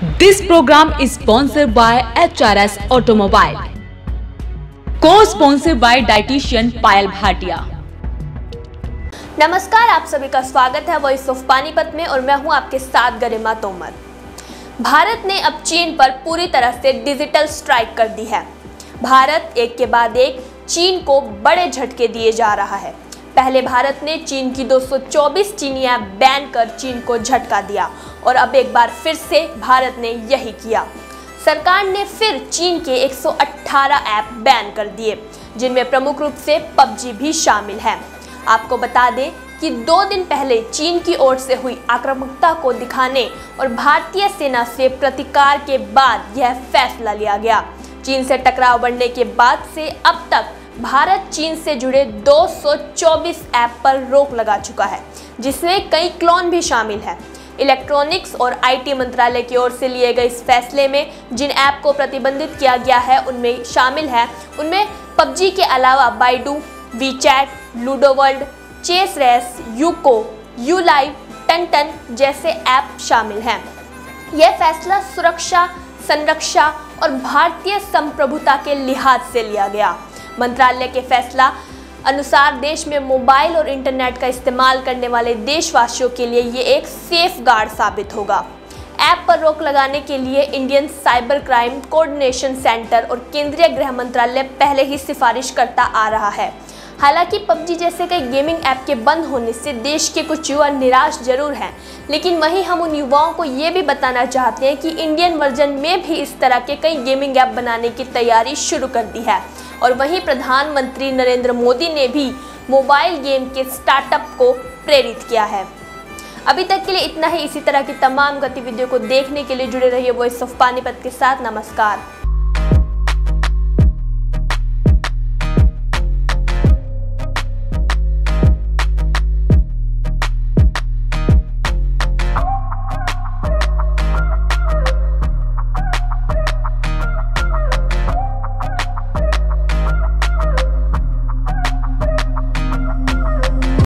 This program is sponsored by HRS Automobile. Co-sponsored by dietitian Payal Bhatia. नमस्कार, आप सभी का स्वागत है वॉइस ऑफ़ पानीपत में और मैं हूँ आपके साथ गरिमा तोमर भारत ने अब चीन पर पूरी तरह से डिजिटल स्ट्राइक कर दी है भारत एक के बाद एक चीन को बड़े झटके दिए जा रहा है पहले भारत ने चीन की 224 चीनी ऐप बैन कर चीन को झटका दिया और अब एक बार फिर से भारत ने यही किया। सरकार ने फिर चीन के 118 ऐप बैन कर दिए, जिनमें प्रमुख रूप से पबजी भी शामिल है। आपको बता दें कि दो दिन पहले चीन की ओर से हुई आक्रामकता को दिखाने और भारतीय सेना से प्रतिकार के बाद यह फैसला लिया गया। चीन से टकराव बढ़ने के बाद से अब तक भारत, चीन से जुड़े 224 ऐप पर रोक लगा चुका है, जिसमें कई क्लोन भी शामिल है। इलेक्ट्रॉनिक्स और आईटी मंत्रालय की ओर से लिए गए इस फैसले में जिन ऐप को प्रतिबंधित किया गया है, उनमें शामिल है। उनमें पबजी के अलावा Baidu WeChat Ludo World, chess rush, UCO you live ton ton जैसे ऐप शामिल हैं। यह फैसला सुरक्षा, संरक्षा और भारतीय संप्रभुता के लिहाज से लिया गया। मंत्रालय के फैसला अनुसार देश में मोबाइल और इंटरनेट का इस्तेमाल करने वाले देशवासियों के लिए ये एक सेफ़ गार्ड साबित होगा। ऐप पर रोक लगाने के लिए Indian cyber crime coordination centre और केंद्रीय गृह मंत्रालय पहले ही सिफारिश करता आ रहा है। हालाँकि पबजी जैसे कई गेमिंग ऐप के बंद होने से देश के कुछ युवा निराश ज़रूर हैं, लेकिन वहीं हम उन युवाओं को ये भी बताना चाहते हैं कि इंडियन वर्जन में भी इस तरह के कई गेमिंग ऐप बनाने की तैयारी शुरू कर दी है। और वहीं प्रधानमंत्री नरेंद्र मोदी ने भी मोबाइल गेम के स्टार्टअप को प्रेरित किया है। अभी तक के लिए इतना ही। इसी तरह की तमाम गतिविधियों को देखने के लिए जुड़े रहिए वॉइस ऑफ़ पानीपत के साथ। नमस्कार।